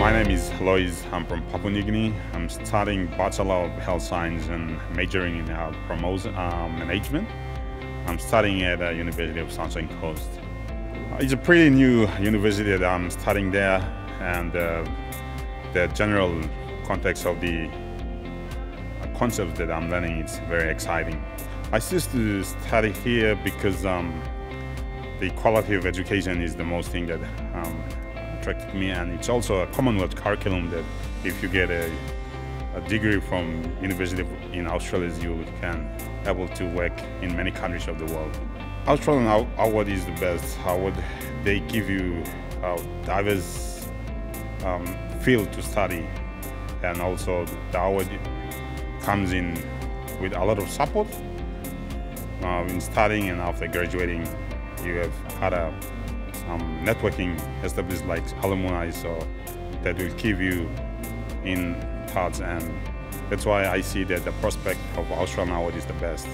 my name is Alois. I'm from Papua New Guinea. I'm studying Bachelor of Health Science and majoring in health promotion uh, management. I'm studying at the University of Sunshine Coast. It's a pretty new university that I'm studying there, and uh, the general context of the concepts that I'm learning is very exciting. I choose to study here because um, the quality of education is the most thing that um, attracted me and it's also a Commonwealth curriculum that if you get a, a degree from university in Australia you can able to work in many countries of the world. Australian Award is the best. Howard, they give you a diverse um, field to study and also the award comes in with a lot of support uh, in studying and after graduating you have had a um, networking established like alumni so that will keep you in touch and that's why I see that the prospect of Australian now is the best.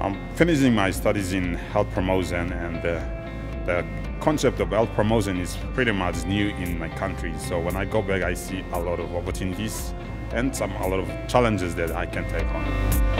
I'm finishing my studies in health promotion and the, the concept of health promotion is pretty much new in my country so when I go back I see a lot of opportunities and some a lot of challenges that I can take on.